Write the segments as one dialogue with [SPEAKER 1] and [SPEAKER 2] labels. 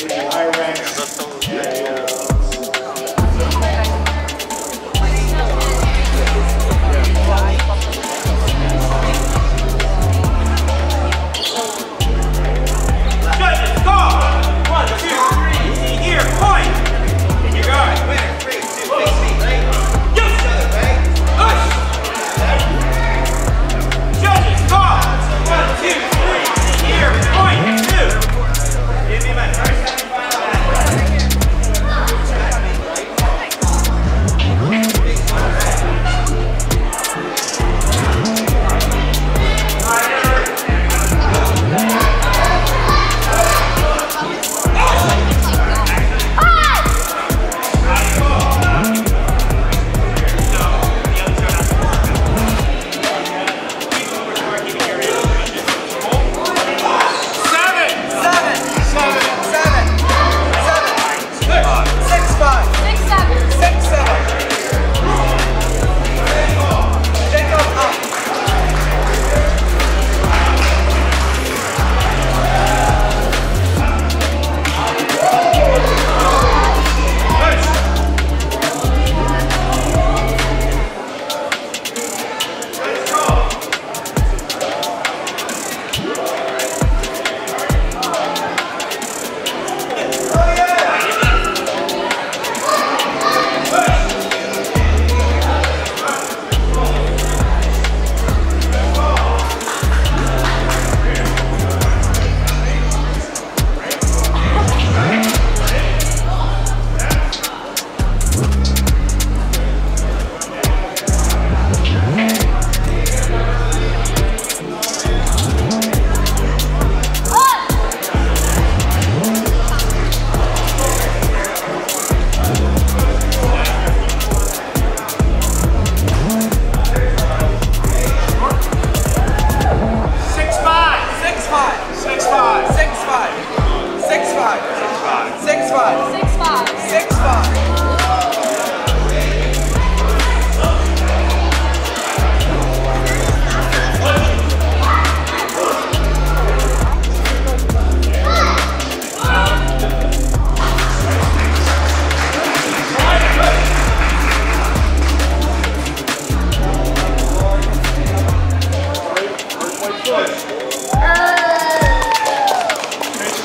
[SPEAKER 1] Iraq.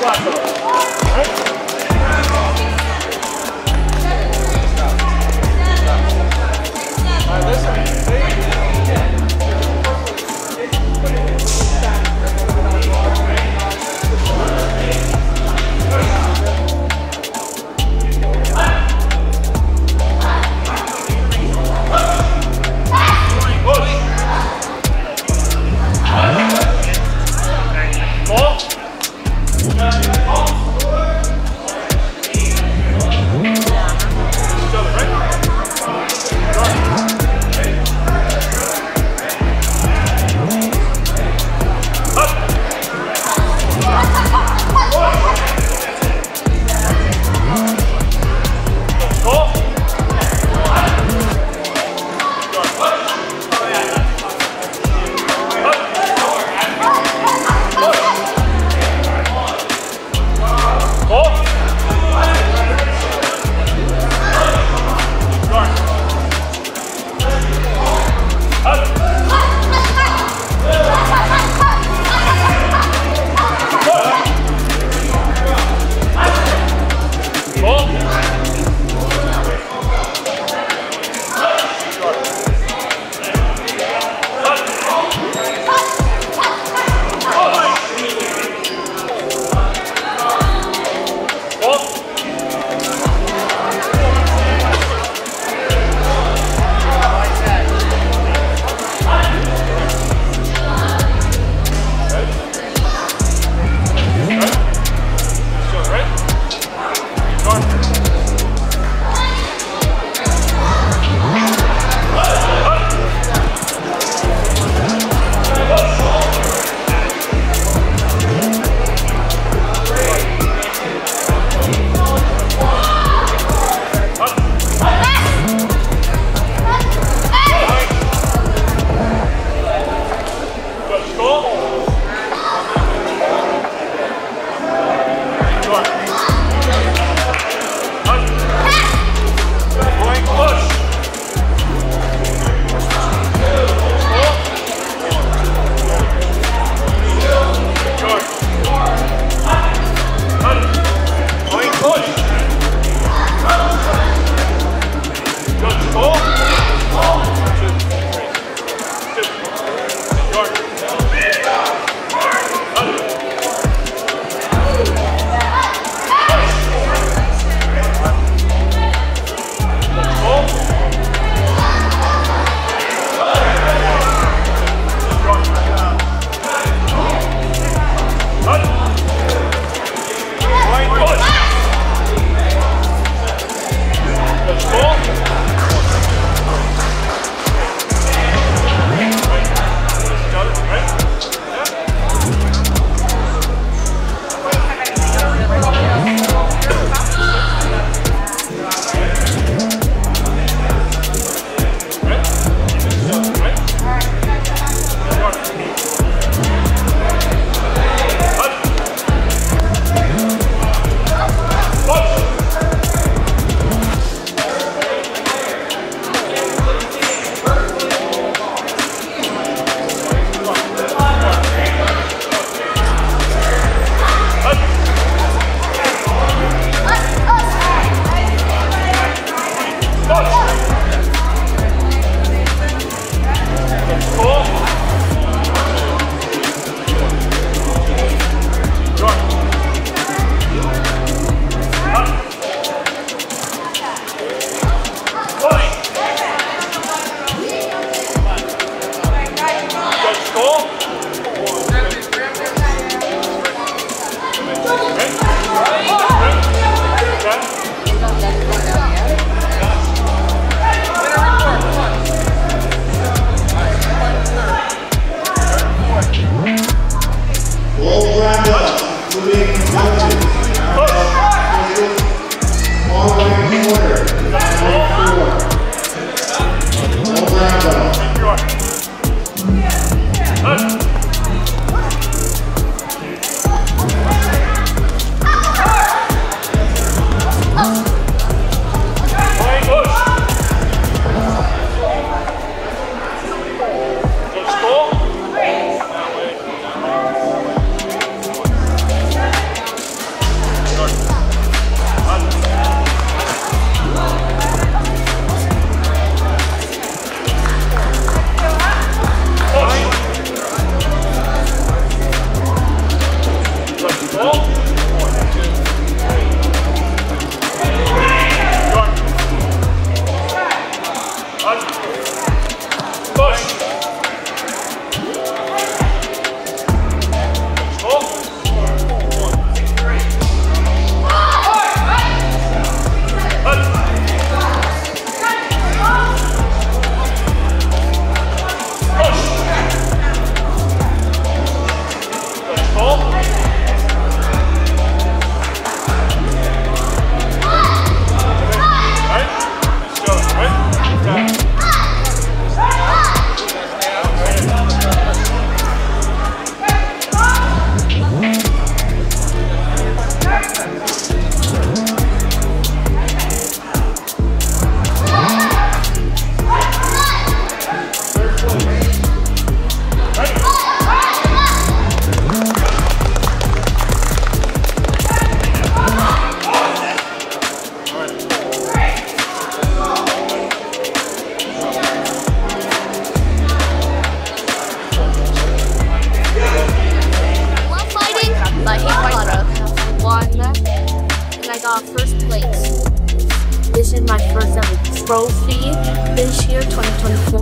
[SPEAKER 1] quatro.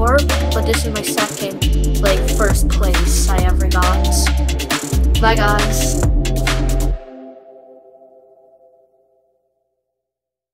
[SPEAKER 1] 2024, but this is my second, like, first place I ever got. Bye, guys.